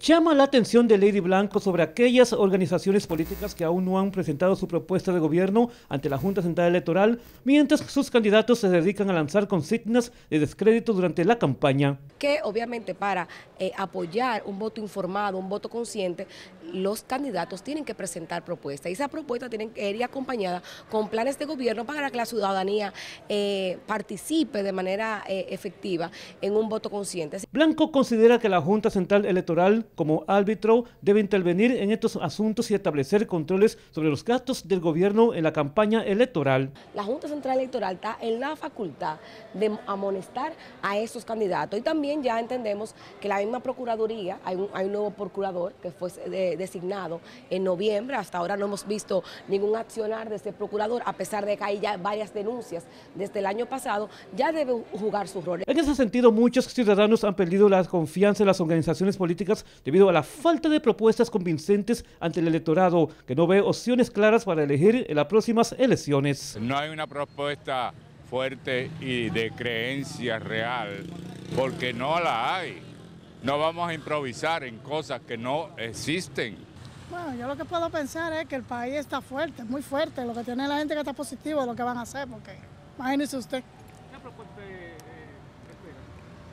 Llama la atención de Lady Blanco sobre aquellas organizaciones políticas que aún no han presentado su propuesta de gobierno ante la Junta Central Electoral, mientras sus candidatos se dedican a lanzar consignas de descrédito durante la campaña. Que obviamente para eh, apoyar un voto informado, un voto consciente, los candidatos tienen que presentar propuestas y esas propuestas tienen que ir acompañadas con planes de gobierno para que la ciudadanía eh, participe de manera eh, efectiva en un voto consciente. Blanco considera que la Junta Central Electoral como árbitro debe intervenir en estos asuntos y establecer controles sobre los gastos del gobierno en la campaña electoral. La Junta Central Electoral está en la facultad de amonestar a esos candidatos y también ya entendemos que la misma Procuraduría, hay un, hay un nuevo procurador que fue designado en noviembre, hasta ahora no hemos visto ningún accionar de ese procurador, a pesar de que hay ya varias denuncias desde el año pasado, ya debe jugar su rol. En ese sentido, muchos ciudadanos han perdido la confianza en las organizaciones políticas debido a la falta de propuestas convincentes ante el electorado, que no ve opciones claras para elegir en las próximas elecciones. No hay una propuesta fuerte y de creencia real, porque no la hay. No vamos a improvisar en cosas que no existen. Bueno, yo lo que puedo pensar es que el país está fuerte, muy fuerte. Lo que tiene la gente que está positivo es lo que van a hacer, porque imagínese usted. ¿Qué propuesta eh,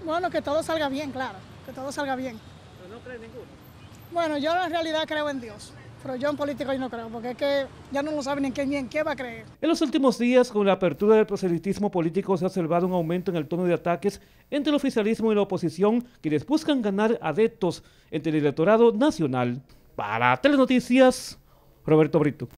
Bueno, que todo salga bien, claro, que todo salga bien. ¿Pero no cree ninguno? Bueno, yo en realidad creo en Dios pero yo en política yo no creo, porque es que ya no saben ni en qué ni en qué va a creer. En los últimos días, con la apertura del proselitismo político, se ha observado un aumento en el tono de ataques entre el oficialismo y la oposición, quienes buscan ganar adeptos entre el electorado nacional. Para Telenoticias, Roberto Brito.